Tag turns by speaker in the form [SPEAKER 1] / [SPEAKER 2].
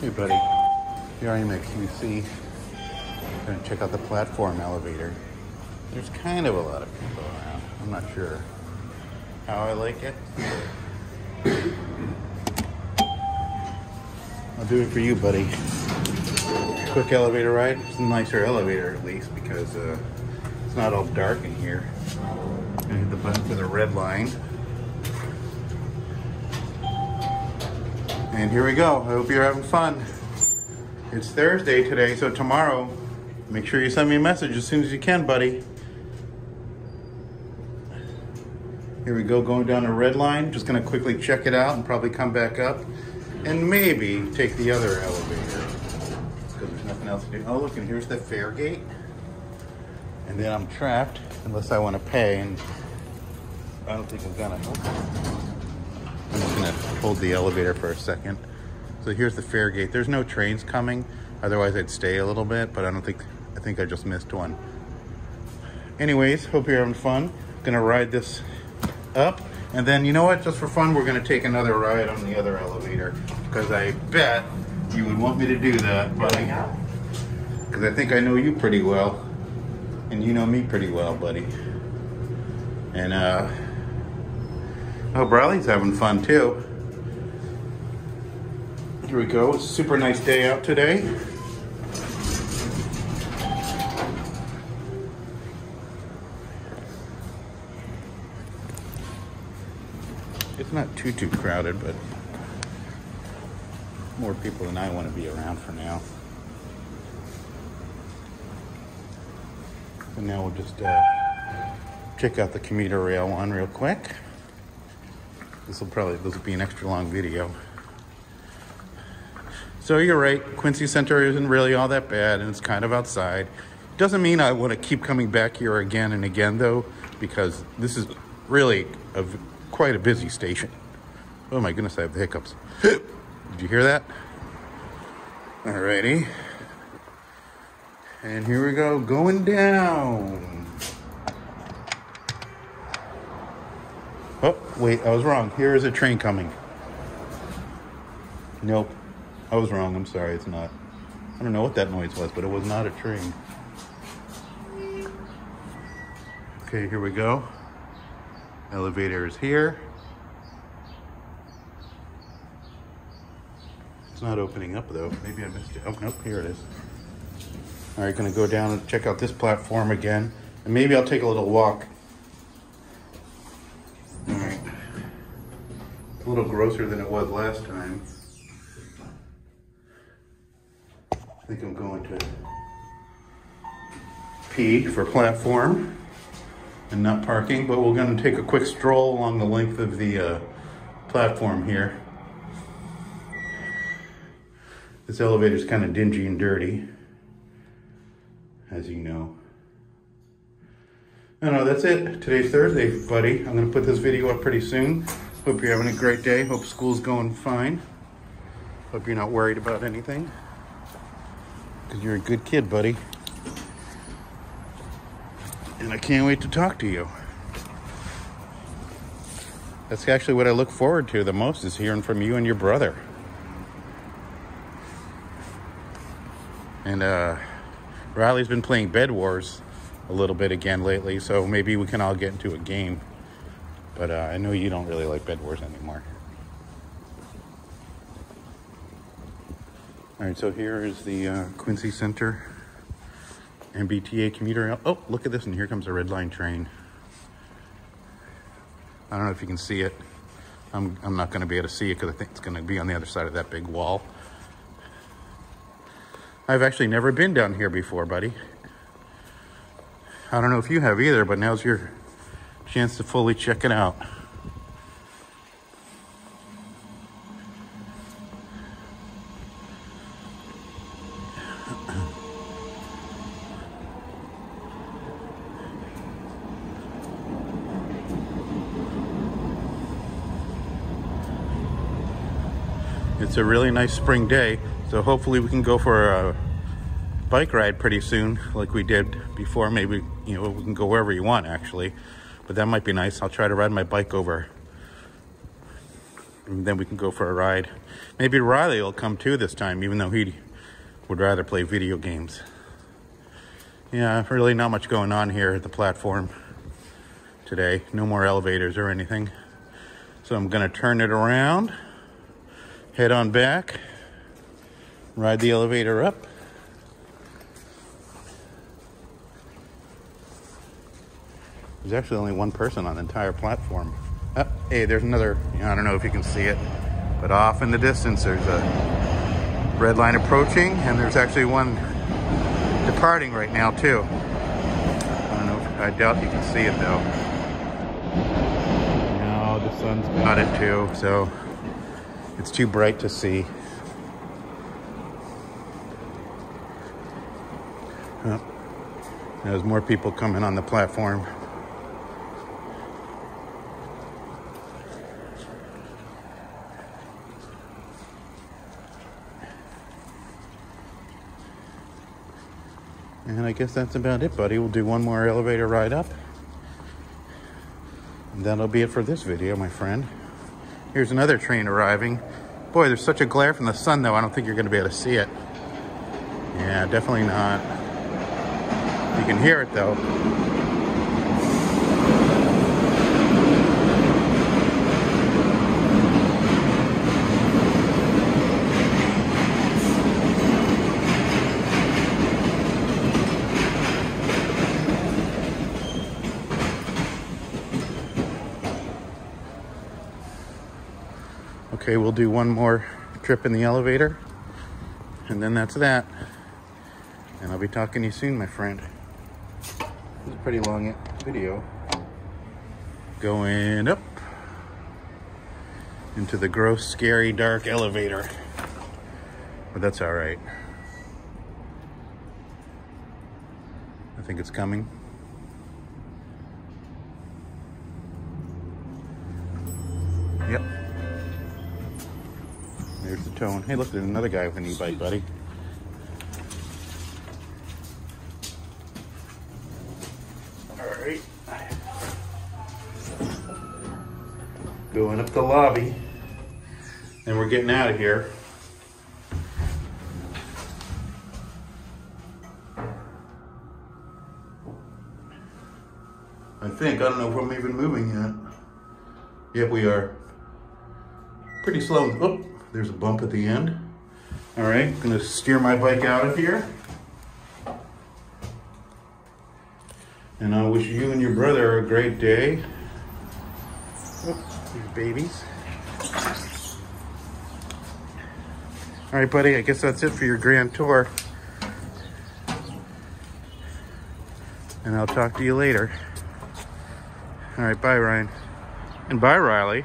[SPEAKER 1] Hey, buddy. Here I am at QC. Gonna check out the platform elevator. There's kind of a lot of people around. I'm not sure how I like it. I'll do it for you, buddy. Quick elevator ride. It's a nicer elevator, at least, because uh, it's not all dark in here. Hit the button for the red line. And here we go. I hope you're having fun. It's Thursday today, so tomorrow, make sure you send me a message as soon as you can, buddy. Here we go, going down a red line. Just gonna quickly check it out and probably come back up and maybe take the other elevator because there's nothing else to do. Oh, look, and here's the fare gate. And then I'm trapped unless I want to pay, and I don't think I'm gonna. I'm just gonna hold the elevator for a second. So here's the fare gate. There's no trains coming. Otherwise I'd stay a little bit, but I don't think, I think I just missed one. Anyways, hope you're having fun. Gonna ride this up. And then, you know what, just for fun, we're gonna take another ride on the other elevator. Because I bet you would want me to do that, buddy. Because I think I know you pretty well. And you know me pretty well, buddy. And, uh, Oh, Bradley's having fun too. Here we go. It's a super nice day out today. It's not too, too crowded, but more people than I want to be around for now. And now we'll just uh, check out the commuter rail one real quick. This will probably this will be an extra long video. So you're right, Quincy Center isn't really all that bad, and it's kind of outside. Doesn't mean I want to keep coming back here again and again, though, because this is really a, quite a busy station. Oh my goodness, I have the hiccups. Did you hear that? Alrighty. And here we go, going down. Oh, wait, I was wrong. Here is a train coming. Nope. I was wrong. I'm sorry. It's not. I don't know what that noise was, but it was not a train. Okay, here we go. Elevator is here. It's not opening up though. Maybe I missed it. Oh, nope, here it is. All right, gonna go down and check out this platform again. And maybe I'll take a little walk All right. a little grosser than it was last time. I think I'm going to P for platform and not parking, but we're going to take a quick stroll along the length of the uh, platform here. This elevator is kind of dingy and dirty, as you know. I know, that's it. Today's Thursday, buddy. I'm going to put this video up pretty soon. Hope you're having a great day. Hope school's going fine. Hope you're not worried about anything. Because you're a good kid, buddy. And I can't wait to talk to you. That's actually what I look forward to the most is hearing from you and your brother. And uh, Riley's been playing Bed Wars a little bit again lately, so maybe we can all get into a game. But uh, I know you don't really like Bed Wars anymore. All right, so here is the uh, Quincy Center MBTA commuter. Oh, look at this, and here comes a red line train. I don't know if you can see it. I'm, I'm not going to be able to see it because I think it's going to be on the other side of that big wall. I've actually never been down here before, buddy. I don't know if you have either, but now's your chance to fully check it out. It's a really nice spring day, so hopefully we can go for a bike ride pretty soon like we did before. Maybe, you know, we can go wherever you want actually but that might be nice. I'll try to ride my bike over and then we can go for a ride. Maybe Riley will come too this time, even though he would rather play video games. Yeah, really not much going on here at the platform today. No more elevators or anything. So I'm gonna turn it around, head on back, ride the elevator up. There's actually only one person on the entire platform. Oh, hey, there's another, I don't know if you can see it, but off in the distance, there's a red line approaching, and there's actually one departing right now, too. I don't know, if, I doubt you can see it, though. No, the sun's got it, too, so it's too bright to see. Oh, there's more people coming on the platform. And I guess that's about it, buddy. We'll do one more elevator ride up. And that'll be it for this video, my friend. Here's another train arriving. Boy, there's such a glare from the sun, though. I don't think you're going to be able to see it. Yeah, definitely not. You can hear it, though. Okay, we'll do one more trip in the elevator. And then that's that. And I'll be talking to you soon, my friend. This is a pretty long video. Going up into the gross, scary, dark elevator. But that's all right. I think it's coming. Yep. There's the tone. Hey, look, there's another guy with an e-bike, buddy. All right. Going up the lobby. And we're getting out of here. I think. I don't know if I'm even moving yet. Yep, we are. Pretty slow. Oh, there's a bump at the end. All right, I'm gonna steer my bike out of here. And I wish you and your brother a great day. These babies. All right, buddy, I guess that's it for your grand tour. And I'll talk to you later. All right, bye, Ryan. And bye, Riley.